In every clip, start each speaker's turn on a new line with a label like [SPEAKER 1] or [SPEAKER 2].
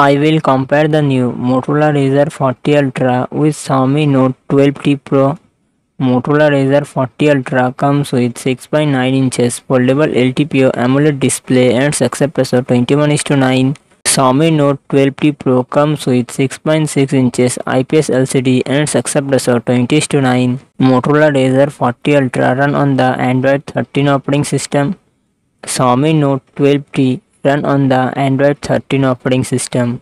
[SPEAKER 1] I will compare the new Motorola Razr 40 Ultra with Xiaomi Note 12T Pro. Motorola Razr 40 Ultra comes with 6.9 inches foldable LTPO AMOLED display and success ratio 21:9. Xiaomi Note 12T Pro comes with 6.6 inches IPS LCD and success ratio 20:9. Motorola Razr 40 Ultra run on the Android 13 operating system. Xiaomi Note 12T run on the Android 13 operating system.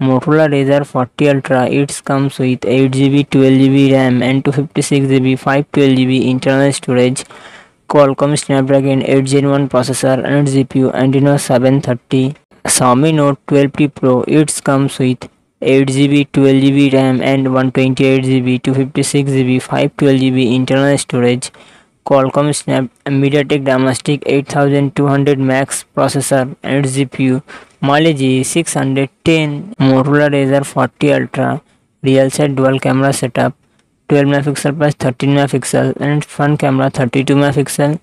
[SPEAKER 1] Motorola Razr 40 Ultra it comes with 8GB 12GB RAM and 256GB 512GB internal storage Qualcomm Snapdragon 8 Gen 1 processor and GPU Adreno 730 Xiaomi Note 12T Pro it comes with 8GB 12GB RAM and 128GB 256GB 512GB internal storage Qualcomm Snap MediaTek Dimensity 8200 Max processor and GPU Mali G610 Motorola Razr 40 Ultra real set dual camera setup 12 megapixel plus 13 megapixel and front camera 32 megapixel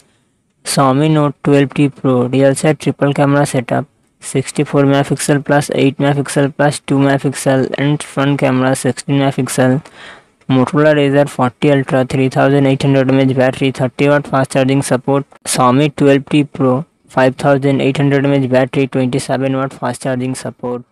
[SPEAKER 1] Xiaomi Note 12T Pro real set triple camera setup 64 megapixel plus 8 megapixel plus 2 megapixel and front camera 16 megapixel Motorola Razr 40 Ultra 3800 mAh battery 30 watt fast charging support. Xiaomi 12T Pro 5800 mAh battery 27 watt fast charging support